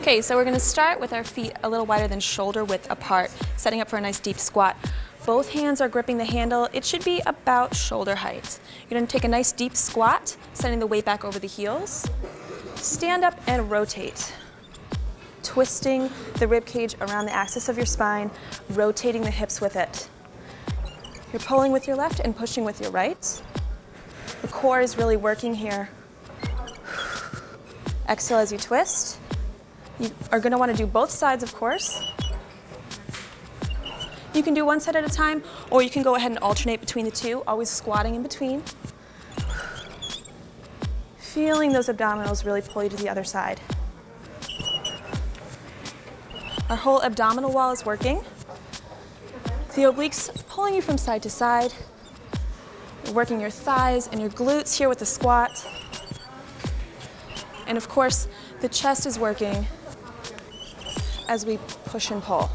Okay, so we're gonna start with our feet a little wider than shoulder width apart, setting up for a nice deep squat. Both hands are gripping the handle. It should be about shoulder height. You're gonna take a nice deep squat, sending the weight back over the heels. Stand up and rotate. Twisting the rib cage around the axis of your spine, rotating the hips with it. You're pulling with your left and pushing with your right. The core is really working here. Exhale as you twist. You are gonna wanna do both sides, of course. You can do one side at a time, or you can go ahead and alternate between the two, always squatting in between. Feeling those abdominals really pull you to the other side. Our whole abdominal wall is working. The obliques pulling you from side to side. You're working your thighs and your glutes here with the squat. And of course, the chest is working as we push and pull.